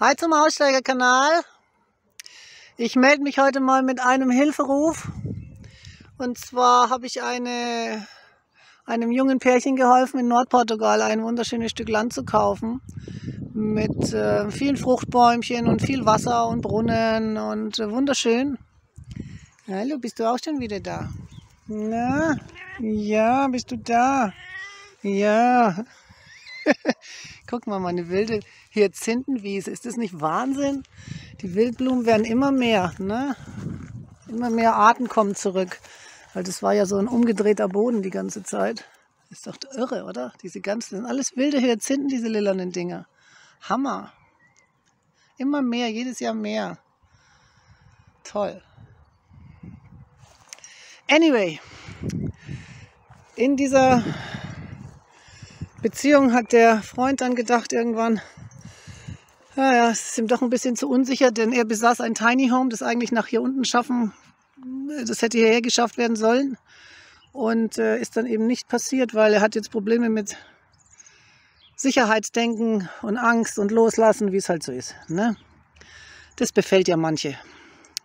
Hi zum Aussteigerkanal. Ich melde mich heute mal mit einem Hilferuf. Und zwar habe ich eine, einem jungen Pärchen geholfen, in Nordportugal ein wunderschönes Stück Land zu kaufen. Mit äh, vielen Fruchtbäumchen und viel Wasser und Brunnen und äh, wunderschön. Hallo, bist du auch schon wieder da? Na, ja, bist du da? Ja. Guck mal, meine wilde Hyazinthenwiese. Ist das nicht Wahnsinn? Die Wildblumen werden immer mehr. Ne? Immer mehr Arten kommen zurück. Weil das war ja so ein umgedrehter Boden die ganze Zeit. Ist doch irre, oder? Diese ganzen, sind alles wilde Hyazinthen, diese lilanen Dinger. Hammer. Immer mehr, jedes Jahr mehr. Toll. Anyway, in dieser Beziehung hat der Freund dann gedacht irgendwann, naja, es ist ihm doch ein bisschen zu unsicher, denn er besaß ein Tiny Home, das eigentlich nach hier unten schaffen, das hätte hierher geschafft werden sollen. Und äh, ist dann eben nicht passiert, weil er hat jetzt Probleme mit Sicherheitsdenken und Angst und Loslassen, wie es halt so ist. Ne? Das befällt ja manche.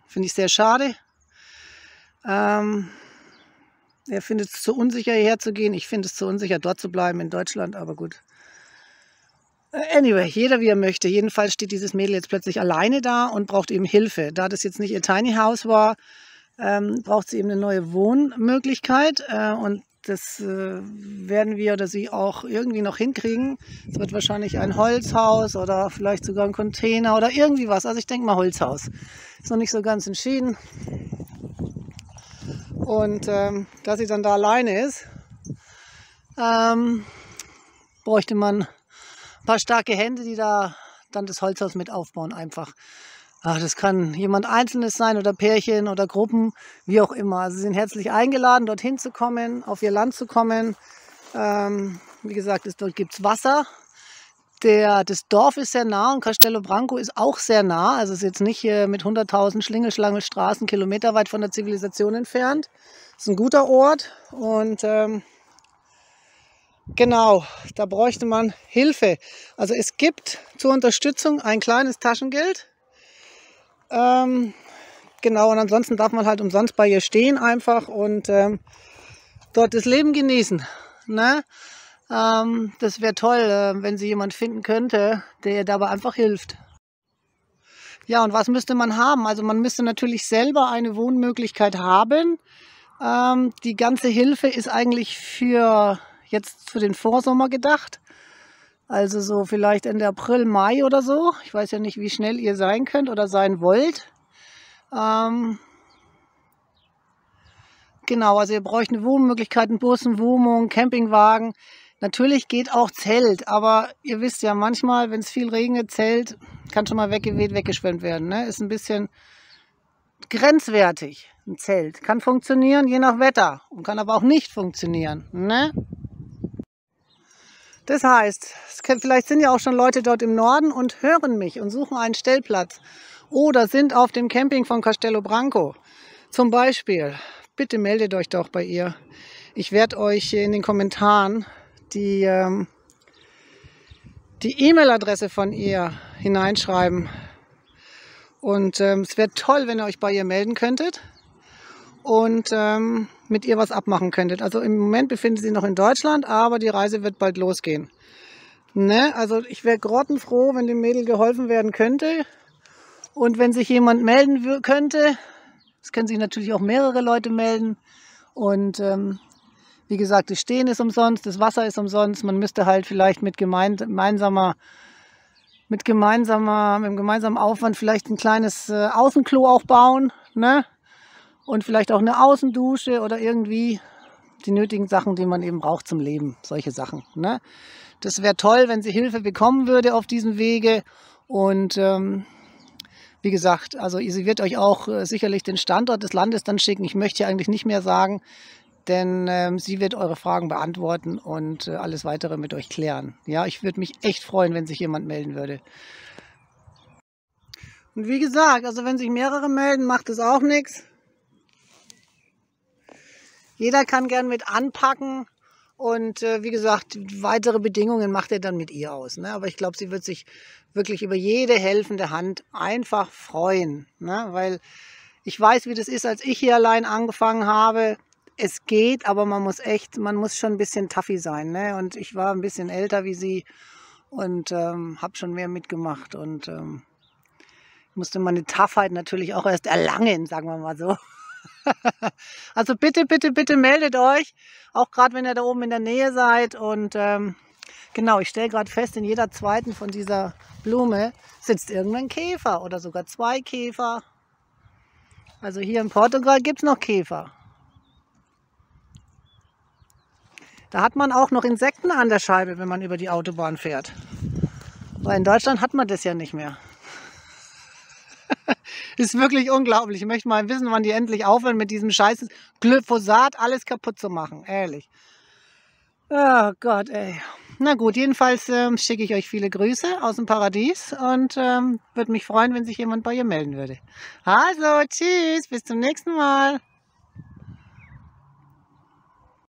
Finde ich sehr schade. Ähm, er findet es zu unsicher, hierher zu gehen. Ich finde es zu unsicher, dort zu bleiben in Deutschland, aber gut. Anyway, jeder wie er möchte. Jedenfalls steht dieses Mädel jetzt plötzlich alleine da und braucht eben Hilfe. Da das jetzt nicht ihr Tiny House war, ähm, braucht sie eben eine neue Wohnmöglichkeit. Äh, und das äh, werden wir oder sie auch irgendwie noch hinkriegen. Es wird wahrscheinlich ein Holzhaus oder vielleicht sogar ein Container oder irgendwie was. Also ich denke mal Holzhaus. Ist noch nicht so ganz entschieden. Und ähm, da sie dann da alleine ist, ähm, bräuchte man ein paar starke Hände, die da dann das Holzhaus mit aufbauen einfach. Ach, das kann jemand Einzelnes sein oder Pärchen oder Gruppen, wie auch immer. Also sie sind herzlich eingeladen, dorthin zu kommen, auf ihr Land zu kommen. Ähm, wie gesagt, es, dort gibt es Wasser. Der, das Dorf ist sehr nah und Castello Branco ist auch sehr nah. Also es ist jetzt nicht äh, mit 100.000 Schlingelschlangelstraßen kilometerweit von der Zivilisation entfernt. Es ist ein guter Ort und ähm, genau, da bräuchte man Hilfe. Also es gibt zur Unterstützung ein kleines Taschengeld. Ähm, genau, und ansonsten darf man halt umsonst bei ihr stehen einfach und ähm, dort das Leben genießen. Ne? Ähm, das wäre toll, äh, wenn sie jemand finden könnte, der ihr dabei einfach hilft. Ja, und was müsste man haben? Also man müsste natürlich selber eine Wohnmöglichkeit haben. Ähm, die ganze Hilfe ist eigentlich für jetzt für den Vorsommer gedacht. Also so vielleicht Ende April, Mai oder so. Ich weiß ja nicht, wie schnell ihr sein könnt oder sein wollt. Ähm, genau, also ihr braucht eine Wohnmöglichkeit, einen Bus, eine Wohnung, Campingwagen. Natürlich geht auch Zelt, aber ihr wisst ja, manchmal, wenn es viel regnet, Zelt kann schon mal weggeweht, weggeschwemmt werden. Ne? Ist ein bisschen grenzwertig, ein Zelt. Kann funktionieren, je nach Wetter und kann aber auch nicht funktionieren. Ne? Das heißt, vielleicht sind ja auch schon Leute dort im Norden und hören mich und suchen einen Stellplatz oder sind auf dem Camping von Castello Branco. Zum Beispiel, bitte meldet euch doch bei ihr. Ich werde euch in den Kommentaren die ähm, die E-Mail-Adresse von ihr hineinschreiben. Und ähm, es wäre toll, wenn ihr euch bei ihr melden könntet und ähm, mit ihr was abmachen könntet. Also im Moment befindet sie sich noch in Deutschland, aber die Reise wird bald losgehen. Ne? Also ich wäre grottenfroh, wenn dem Mädel geholfen werden könnte. Und wenn sich jemand melden könnte, es können sich natürlich auch mehrere Leute melden. Und ähm, wie gesagt, das Stehen ist umsonst, das Wasser ist umsonst. Man müsste halt vielleicht mit gemeinsamer, mit gemeinsamer, mit gemeinsamen Aufwand vielleicht ein kleines äh, Außenklo auch bauen, ne? Und vielleicht auch eine Außendusche oder irgendwie die nötigen Sachen, die man eben braucht zum Leben. Solche Sachen, ne? Das wäre toll, wenn sie Hilfe bekommen würde auf diesem Wege. Und ähm, wie gesagt, also sie wird euch auch äh, sicherlich den Standort des Landes dann schicken. Ich möchte hier eigentlich nicht mehr sagen, denn ähm, sie wird eure Fragen beantworten und äh, alles weitere mit euch klären. Ja, ich würde mich echt freuen, wenn sich jemand melden würde. Und wie gesagt, also wenn sich mehrere melden, macht es auch nichts. Jeder kann gern mit anpacken Und äh, wie gesagt, weitere Bedingungen macht er dann mit ihr aus. Ne? Aber ich glaube, sie wird sich wirklich über jede helfende Hand einfach freuen. Ne? Weil ich weiß, wie das ist, als ich hier allein angefangen habe. Es geht, aber man muss echt, man muss schon ein bisschen toughy sein. Ne? Und ich war ein bisschen älter wie sie und ähm, habe schon mehr mitgemacht und ähm, musste meine Toughheit natürlich auch erst erlangen, sagen wir mal so. Also bitte, bitte, bitte meldet euch, auch gerade wenn ihr da oben in der Nähe seid. Und ähm, genau, ich stelle gerade fest, in jeder zweiten von dieser Blume sitzt irgendein Käfer oder sogar zwei Käfer. Also hier in Portugal gibt es noch Käfer. Da hat man auch noch Insekten an der Scheibe, wenn man über die Autobahn fährt. Weil in Deutschland hat man das ja nicht mehr. Ist wirklich unglaublich. Ich möchte mal wissen, wann die endlich aufhören mit diesem scheiß Glyphosat alles kaputt zu machen. Ehrlich. Oh Gott, ey. Na gut, jedenfalls ähm, schicke ich euch viele Grüße aus dem Paradies und ähm, würde mich freuen, wenn sich jemand bei ihr melden würde. Also, tschüss, bis zum nächsten Mal.